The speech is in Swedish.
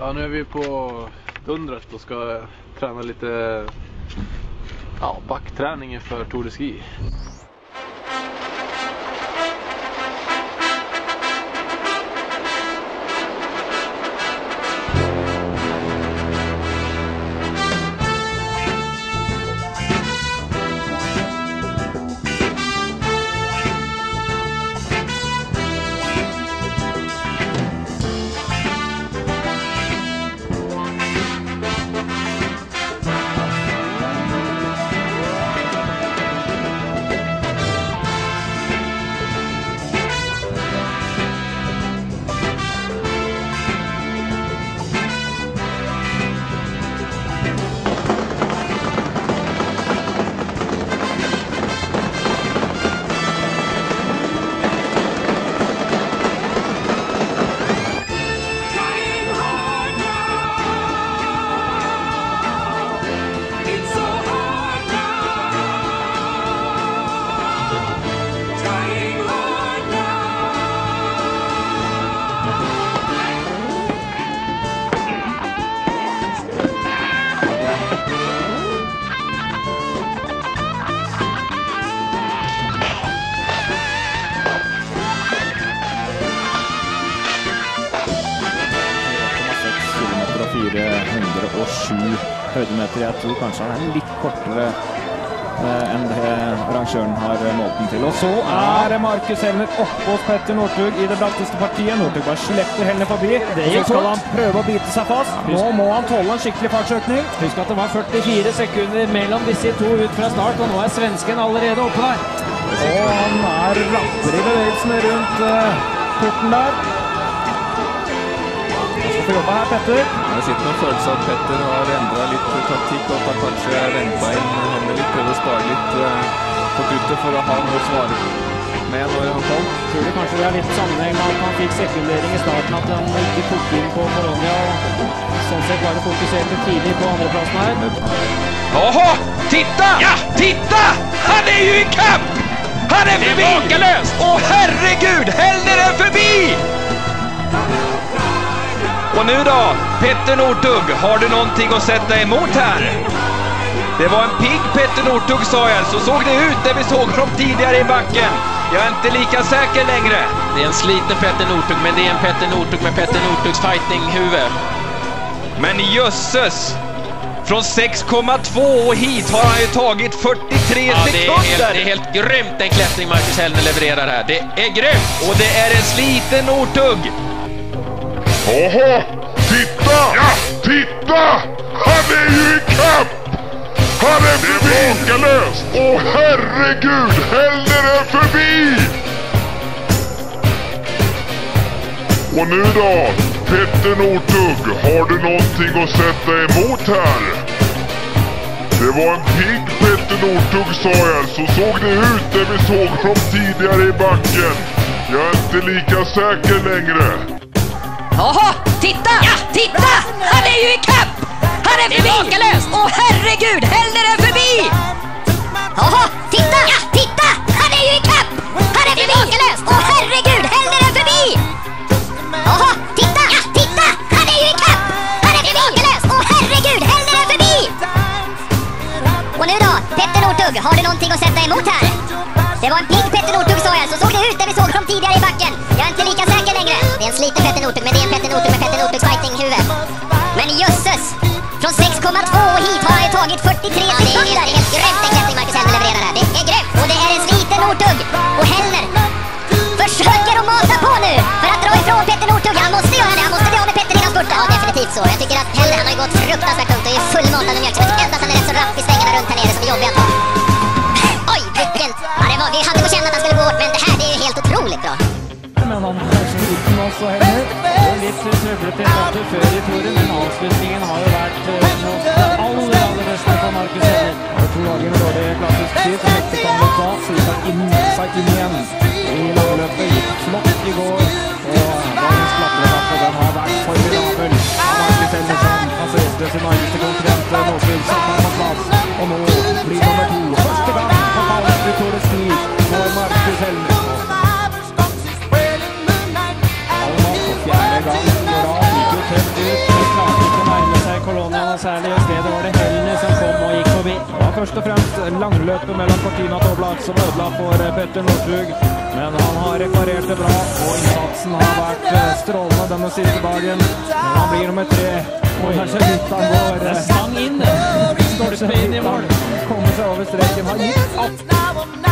Ja, nu är vi på Dundret och ska träna lite ja, backträning inför Tour de Ski. 407 høydemeter. Jeg tror kanskje han er litt kortere eh, enn det arrangøren har målt den til. Og så er Markus Helmer oppe hos Petter Northug i det bratteste partiet. Northug bare slipper Helmer forbi. Så skal han prøve å bite seg fast. Nå må han tåle en skikkelig fartsøkning. Husk at det var 44 sekunder mellom disse to ut fra start, og nå er svensken allerede oppe der. Og han er rappere i bevegelsene rundt eh, porten der. Få jobbe her, Petter. Jeg sitter med en følelse av at Petter har endra litt taktikk, og at han kanskje venta inn henne litt, prøvd å spare litt eh, på kruttet for å ha noe å svare med når han kom. Tror du kanskje det er litt sammenheng med at han fikk sekundering i starten, at han ikke tok inn på Colonia, og sånn sett bare fokuserte tidlig på andreplassen her. Jaha! Titta! Ja, titta! Han är ju i kapp! Han är förbi! makalöst! Åh herregud! Hellner Och nu då? Petter Northug, har du någonting att sätta emot här? Det var en pigg Petter Northug sa jag, så såg det ut när vi såg dem tidigare i backen. Jag är inte lika säker längre. Det är en sliten Petter Northug, men det är en Petter Northug med Petter Northugs fighting-huvud. Men jösses! Från 6,2 och hit har han ju tagit 43 Ja, det är, sekunder! helt, det är helt grymt den klättring Marcus Hellner levererar här. Det är grymt! Och det är en sliten Northug! Jaha! Titta! Ja, titta! Han är ju i kapp! Han är förbi! Det är makalöst! Åh herregud! Hellner är förbi! Och nu då? Petter Northug, har du någonting att sätta emot här? Det var en pigg Petter Northug sa jag, så såg det ut när vi såg dem tidigare i backen. Jag är inte lika säker längre. Jaha, titta! Ja, titta! Han är ju i kapp! Han är förbi! makalöst! Åh herregud, Hellner är förbi! Jaha, titta! Ja, titta! Han är ju i kapp! Han är förbi! makalöst! Åh herregud, Hellner är förbi! Jaha, titta! Ja, titta! Han är ju i kapp! Han är förbi! makalöst! Åh herregud, Hellner är förbi! Och nu då, Petter Northug, har du någonting att sätta emot här? Det var en pigg Petter Northug sa jag, så såg det ut när vi såg dem tidigare i backen. Jag är inte lika säker längre. Det är en sliten Petter Northug, men det är en Petter Northug med Petter Northugs fighting-huvud. Men jösses! Från 6,2 och hit har han ju tagit 43 sekunder. Det är helt grymt Helmer. Og litt trøblete starter før i toren, men avslutningen har jo vært eh, aller, aller beste for Markus Hellner. Og to dager med dårlig klassisk tid, som ikke kan gå sier seg inn, seg inn igjen i langløpet. Gikk flott i går, og dagens klatreetappe den har vært formidabel. Markus Helmersson, Passelte sin nærmeste konkurrent, særlig, i stedet var det Hellner som kom og gikk forbi. Det var først og fremst langløpet mellom Cortina og Oblak som ødela for eh, Petter Northug. Men han har reparert det bra, og innsatsen har vært eh, strålende denne siste dagen. Men han blir nummer tre. Og kanskje går. Det er stang inn. Stolpe inn i mål. Kommer seg over streken. Har gitt